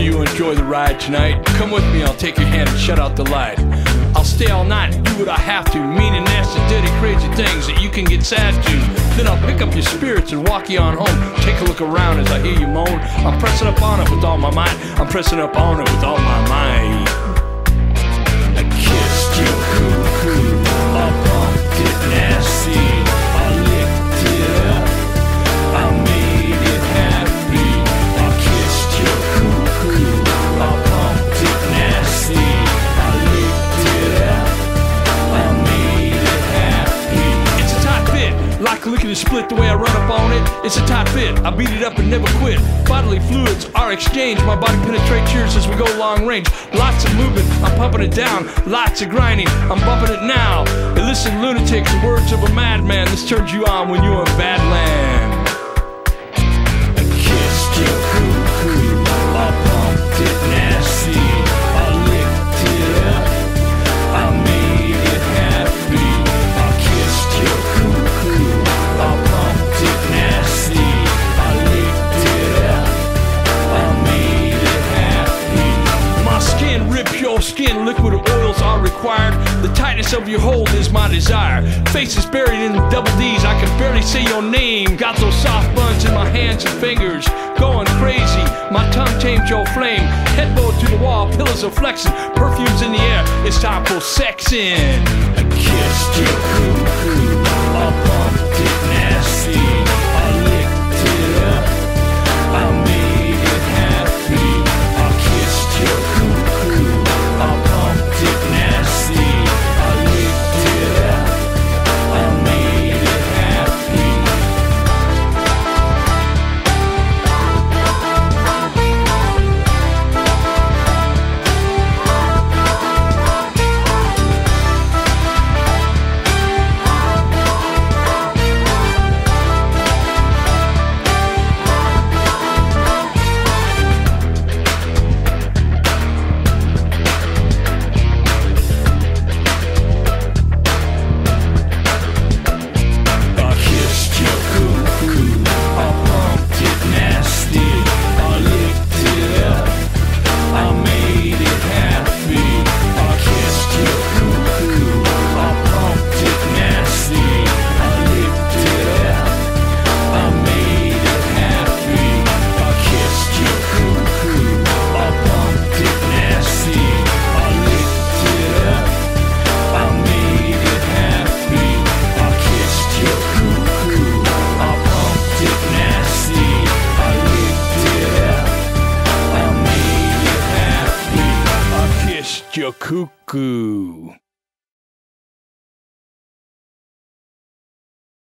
enjoy the ride tonight. Come with me, I'll take your hand and shut out the light. I'll stay all night and do what I have to, meaning nasty, dirty, crazy things that you can get sad to. Then I'll pick up your spirits and walk you on home. Take a look around as I hear you moan. I'm pressing up on it with all my might. I'm pressing up on it with all my might. To split the way I run up on it. It's a tight fit, I beat it up and never quit. Bodily fluids are exchanged, my body penetrates yours as we go long range. Lots of movement, I'm pumping it down. Lots of grinding, I'm bumping it now. And listen, lunatics, the words of a madman. This turns you on when you're in Badland. Your skin. Liquid oils are required. The tightness of your hold is my desire. Face is buried in double D's. I can barely say your name. Got those soft buns in my hands and fingers. Going crazy. My tongue tamed your flame. Headboard to the wall. Pillows are flexing. Perfumes in the air. It's time for. I kissed you, Your cuckoo.